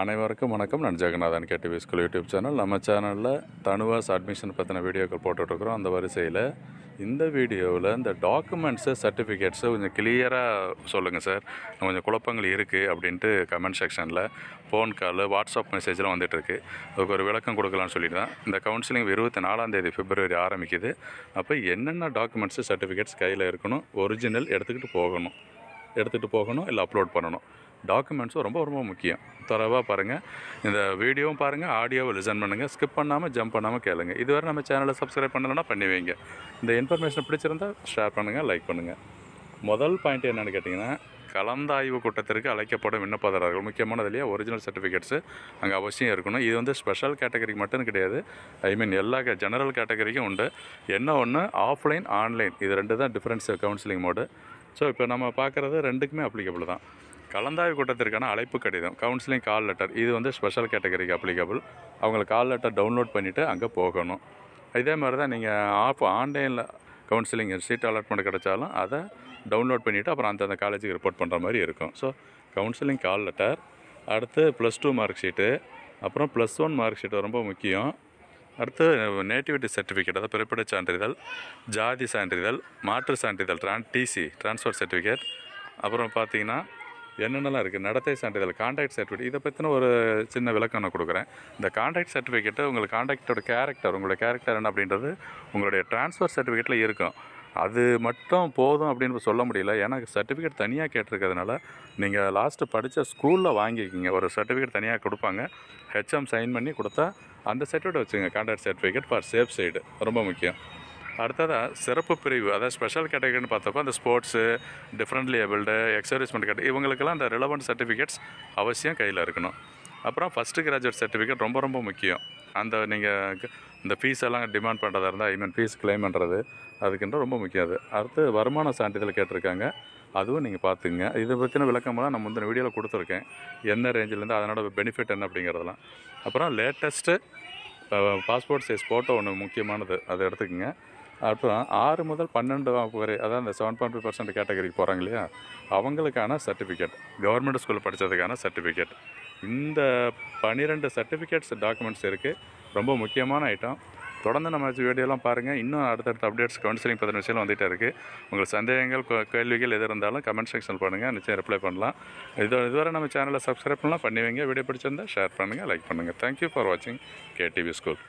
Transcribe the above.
அனைவருக்கும் வணக்கம். நான் Jeganathan KTV school YouTube channel. நம்ம சேனலில் தனுவாஸ் அட்மிஷன் பற்றின வீடியோக்கள் போட்டுட்ருக்குறோம். அந்த வரிசையில் இந்த வீடியோவில் இந்த டாக்குமெண்ட்ஸு சர்டிஃபிகேட்ஸு கொஞ்சம் கிளியராக சொல்லுங்கள் சார். கொஞ்சம் குழப்பங்கள் இருக்குது அப்படின்ட்டு கமெண்ட் செக்ஷனில் ஃபோன் கால் வாட்ஸ்அப் மெசேஜ்லாம் வந்துட்டுருக்கு அதுக்கு ஒரு விளக்கம் கொடுக்கலாம்னு சொல்லிட்டு தான் இந்த கவுன்சிலிங் இருபத்தி நாலாந்தேதி பிப்ரவரி ஆரம்பிக்குது. அப்போ என்னென்ன டாக்குமெண்ட்ஸு சர்டிஃபிகேட்ஸ் கையில் இருக்கணும்? ஒரிஜினல் எடுத்துக்கிட்டு போகணும். எடுத்துகிட்டு போகணும் இல்லை அப்லோட் பண்ணணும்? டாக்குமெண்ட்ஸும் ரொம்ப ரொம்ப முக்கியம். தரவாக பாருங்கள் இந்த வீடியோவும் பாருங்கள் ஆடியோவை லிசன் பண்ணுங்கள் ஸ்கிப் பண்ணாமல் ஜம்ப் பண்ணாமல் கேளுங்க. இதுவரை நம்ம சேனலை சப்ஸ்கிரைப் பண்ணலைன்னா பண்ணி வைங்க. இந்த இன்ஃபர்மேஷன் பிடிச்சிருந்தா ஷேர் பண்ணுங்கள் லைக் பண்ணுங்கள் முதல் பாயிண்ட் என்னென்னு கேட்டிங்கன்னா கலந்தாய்வு கூட்டத்திற்கு அழைக்கப்படும் விண்ணப்பதாரர்கள். முக்கியமானது இல்லையா ஒரிஜினல் சர்டிஃபிகேட்ஸு அங்கே அவசியம் இருக்கணும். இது வந்து ஸ்பெஷல் கேட்டகரிக்கு மட்டும் கிடையாது. ஐ மீன் எல்லா ஜெனரல் கேட்டகரிக்கும் உண்டு. என்ன ஒன்று ஆஃப்லைன் ஆன்லைன் இது ரெண்டு தான் டிஃப்ரென்ஸ் கவுன்சிலிங் மோடு ஸோ இப்போ நம்ம பார்க்குறது ரெண்டுக்குமே அப்ளிகபிள் தான். கலந்தாய்வு கூட்டத்திற்கான அழைப்பு கடிதம் கவுன்சிலிங் கால் லெட்டர் இது வந்து ஸ்பெஷல் கேட்டகரிக்கு அப்ளிகபிள் அவங்களை கால் லெட்டர் டவுன்லோட் பண்ணிவிட்டு அங்கே போகணும். இதே மாதிரி தான் நீங்கள் ஆஃப் ஆன்லைனில் கவுன்சிலிங் சீட் அலாட்மெண்ட் கிடைச்சாலும் அதை டவுன்லோட் பண்ணிவிட்டு அப்புறம் அந்தந்த காலேஜுக்கு ரிப்போர்ட் பண்ணுற மாதிரி இருக்கும். ஸோ கவுன்சிலிங் கால் லெட்டர் அடுத்து ப்ளஸ் டூ மார்க் ஷீட்டு அப்புறம் ப்ளஸ் ஒன் மார்க் ஷீட்டு ரொம்ப முக்கியம். அடுத்து நேட்டிவிட்டி சர்டிஃபிகேட் அதாவது பிறப்பிடச் சான்றிதழ் ஜாதி சான்றிதழ் மாற்று சான்றிதழ் ட்ரான் டிசி ட்ரான்ஸ்ஃபர் சர்டிஃபிகேட் அப்புறம் பார்த்தீங்கன்னா என்னென்னலாம் இருக்குது நடத்தை சான்றிதழ் கான்டாக்ட் சர்டிஃபிகேட் இதை பற்றின ஒரு சின்ன விளக்கம் நான் கொடுக்குறேன். இந்த கான்டாக்ட் சர்டிஃபிகேட்டு உங்களுக்கு கான்டாக்டோட கேரக்டர் உங்களோட கேரக்டர் என்ன அப்படின்றது உங்களுடைய ட்ரான்ஸ்ஃபர் சர்டிஃபிகேட்டில் இருக்கும். அது மட்டும் போதும் அப்படின்னு சொல்ல முடியல. ஏன்னா சர்டிஃபிகேட் தனியாக கேட்டிருக்கிறதுனால நீங்கள் லாஸ்ட்டு படித்த ஸ்கூலில் வாங்கிக்கிங்க. ஒரு சர்டிஃபிகேட் தனியாக கொடுப்பாங்க. ஹெச்எம் சைன் பண்ணி கொடுத்தா அந்த சர்டிஃபிகேட் வச்சுங்க contract certificate for safe side ரொம்ப முக்கியம். அடுத்ததாக சிறப்பு பிரிவு அதாவது ஸ்பெஷல் கேட்டகரின்னு பார்த்தப்போ அந்த sports differently abled ex servicemen category இவங்களுக்கெல்லாம் அந்த ரிலவெண்ட் சர்டிஃபிகேட்ஸ் அவசியம் கையில் இருக்கணும். அப்புறம் ஃபஸ்ட்டு கிராஜுவேட் சர்டிஃபிகேட் ரொம்ப ரொம்ப முக்கியம். அந்த நீங்கள் இந்த ஃபீஸ் எல்லாம் டிமாண்ட் பண்ணுறதா இருந்தால் ஐ மீன் ஃபீஸ் கிளைம் பண்ணுறது அதுக்குன்ற ரொம்ப முக்கியம் அது. அடுத்து வருமான சான்றிதழ் கேட்டிருக்காங்க. அதுவும் நீங்கள் பார்த்துங்க. இதை பற்றின விளக்கமெல்லாம் நான் முந்தின வீடியோவில் கொடுத்துருக்கேன். என்ன ரேஞ்சிலேருந்து அதனோட பெனிஃபிட் என்ன அப்படிங்கிறதெல்லாம். அப்புறம் லேட்டஸ்ட்டு பாஸ்போர்ட் சைஸ் ஃபோட்டோ ஒன்று முக்கியமானது. அதை எடுத்துக்கோங்க. அப்புறம் ஆறு முதல் பன்னெண்டு வகுப்பு வரை அதாவது அந்த செவன் பாயிண்ட் ஃபைவ் பர்சன்ட் கேட்டகரிக்கு போகிறாங்க இல்லையா? அவங்களுக்கான சர்டிஃபிகேட் கவர்மெண்ட் ஸ்கூலில் படித்ததுக்கான சர்டிஃபிகேட் இந்த பன்னிரெண்டு சர்டிஃபிகேட்ஸ் டாக்குமெண்ட்ஸ் இருக்குது ரொம்ப முக்கியமான ஐட்டம் தொடர்ந்து நம்ம வீடியோலாம் பாருங்கள் இன்னும் அடுத்தடுத்த அப்டேட்ஸ் கவுன்சிலிங் பற்றின விஷயம் வந்துகிட்டே இருக்குது உங்களுக்கு சந்தேகங்கள் கேள்விகள் எது இருந்தாலும் கமெண்ட் செக்ஷன் பண்ணுங்கள் நிச்சயம் ரிப்ளை பண்ணலாம். இது இதுவரை நம்ம சேனலை சப்ஸ்கிரைப் பண்ணலாம். பண்ணி வைங்க வீடியோ பிடிச்சிருந்தால் ஷேர் பண்ணுங்கள் லைக் பண்ணுங்கள் தேங்க்யூ ஃபார் வாட்சிங் கேடிவி ஸ்கூல்